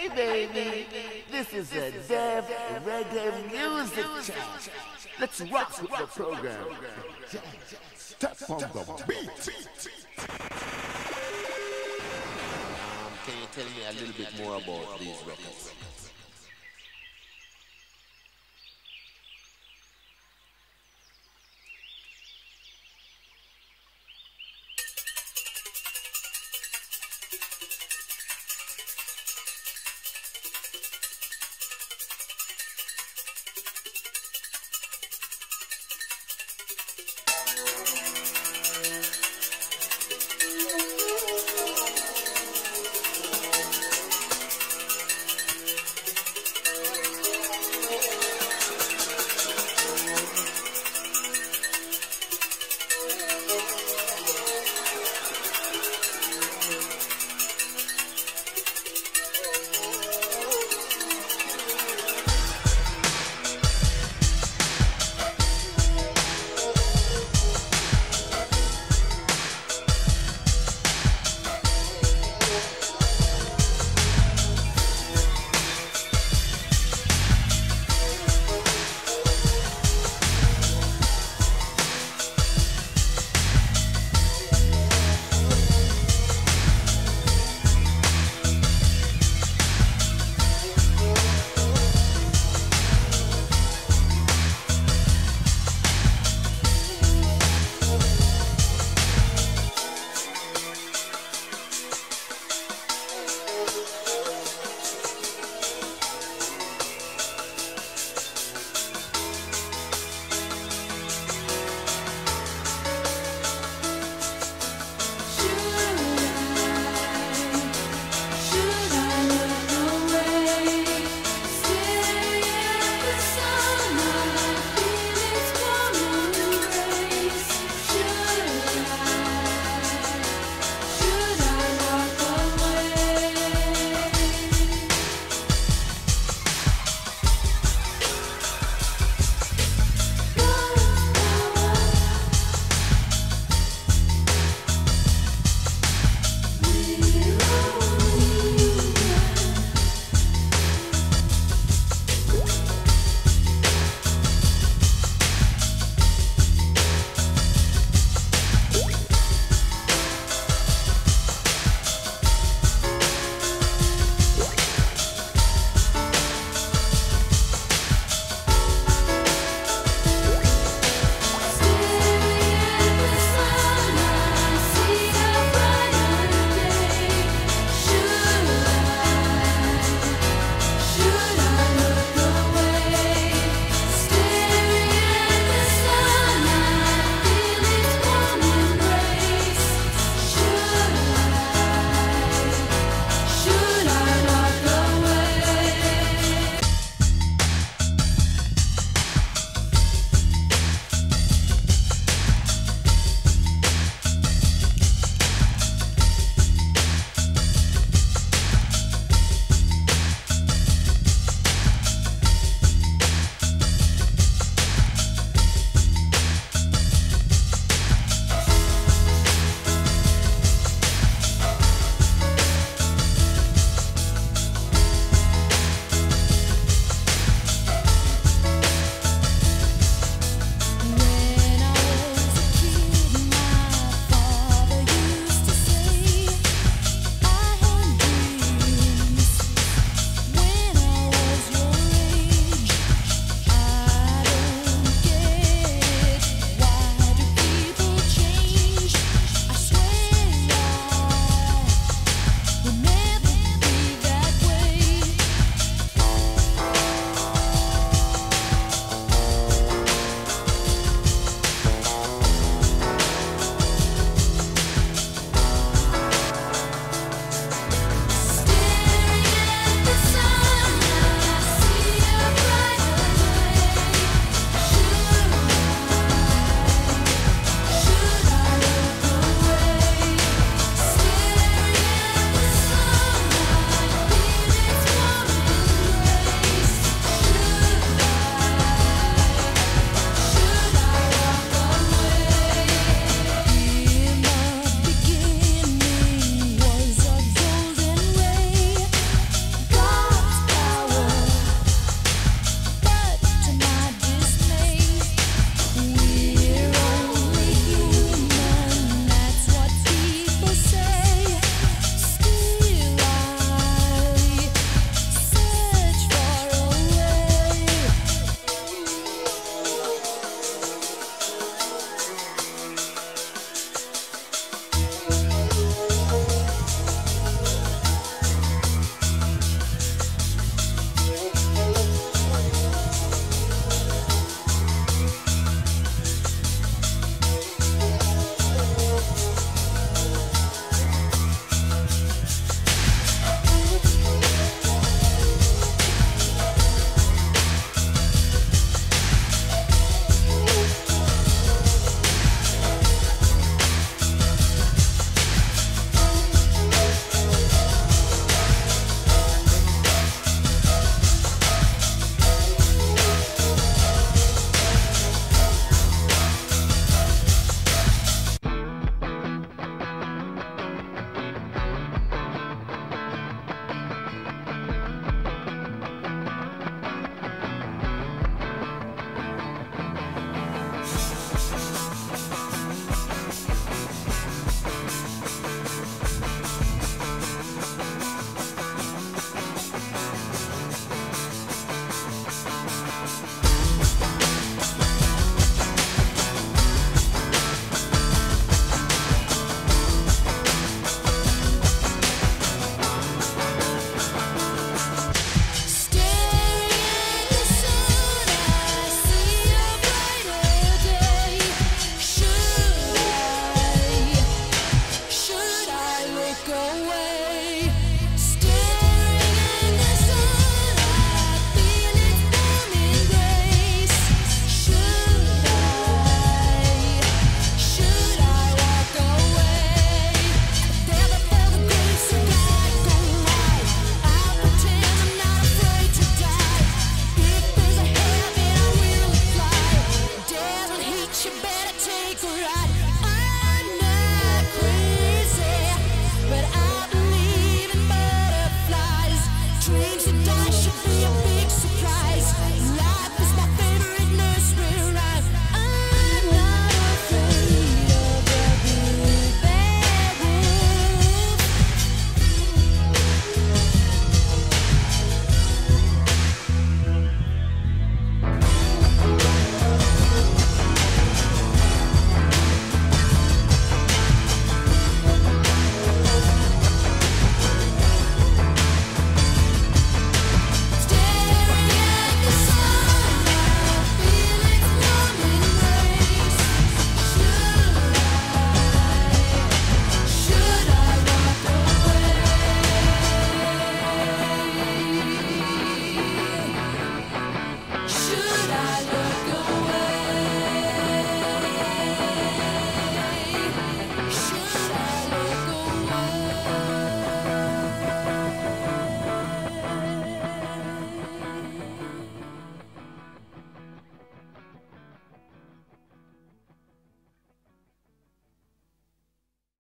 Hey baby, this is a Dev Reggae Music chat. Let's rock with the program. Step on the beat. Um, can you tell me a little bit more about these records?